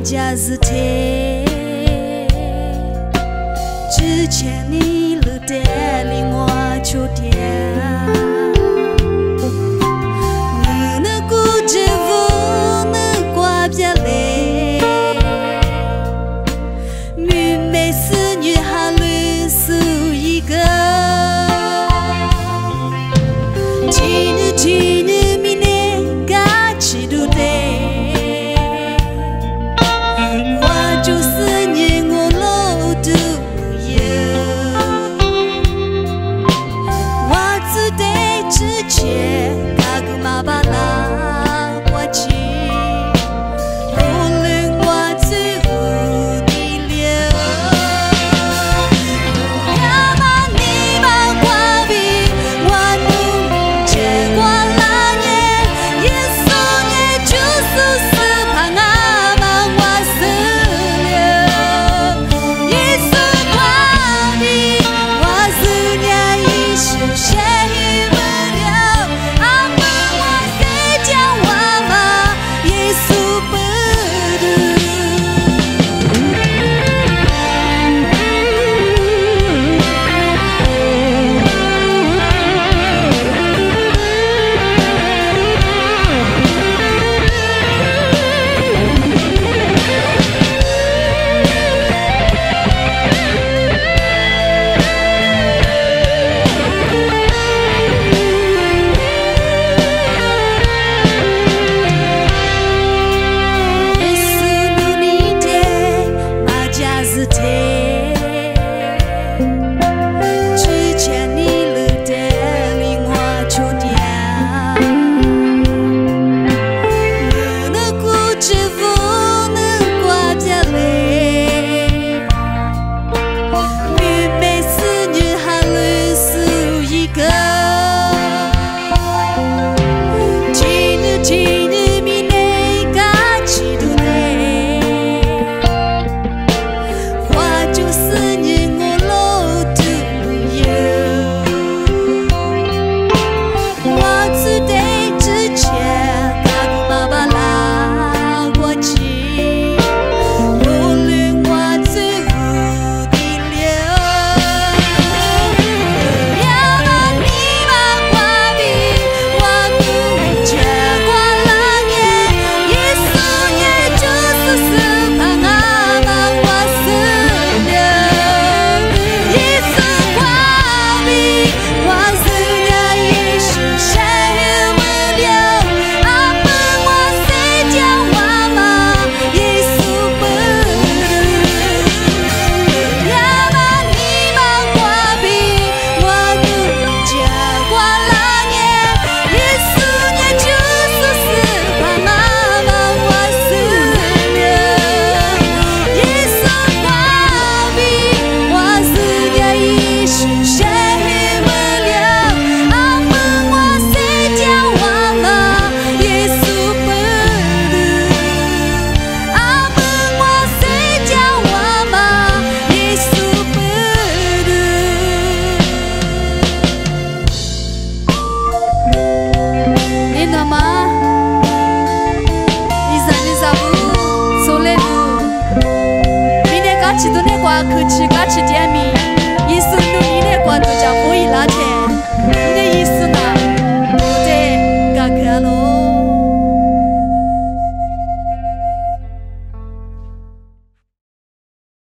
家字体，之前你留的令我秋天。Tina, Tina. 其中的话，口气干脆点明：，一生努力的话，就叫不遗拉钱。